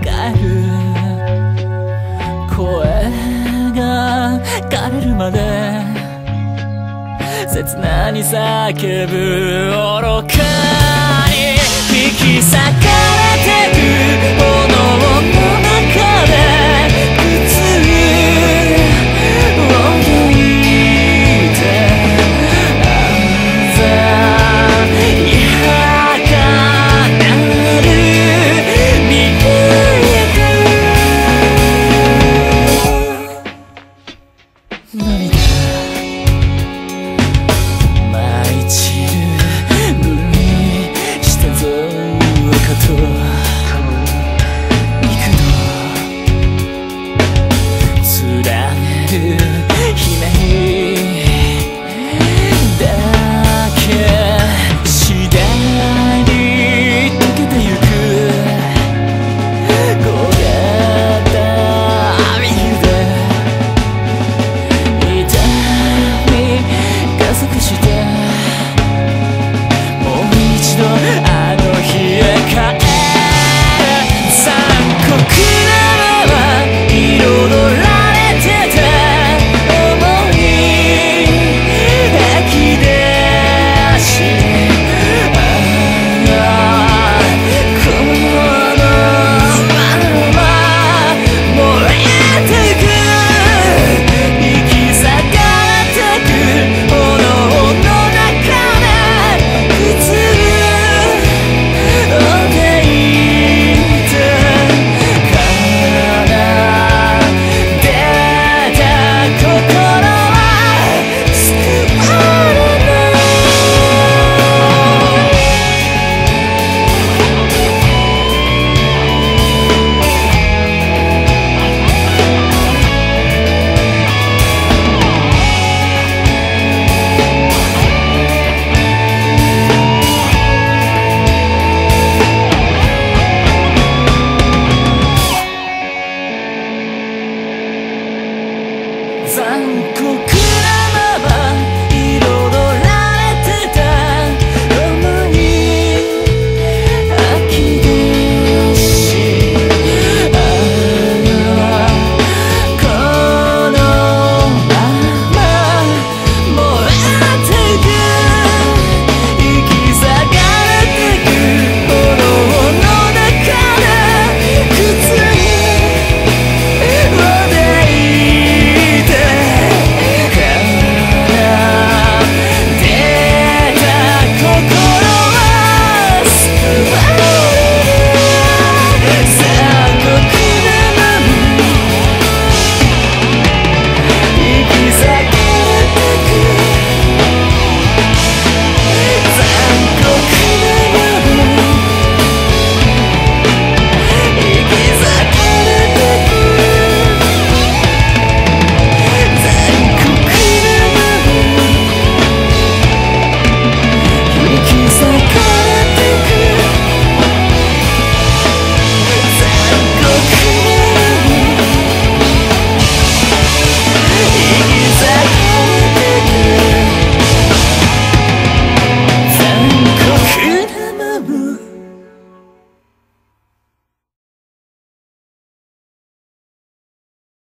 帰る声が枯れるまで切なに叫ぶ愚かに引き裂か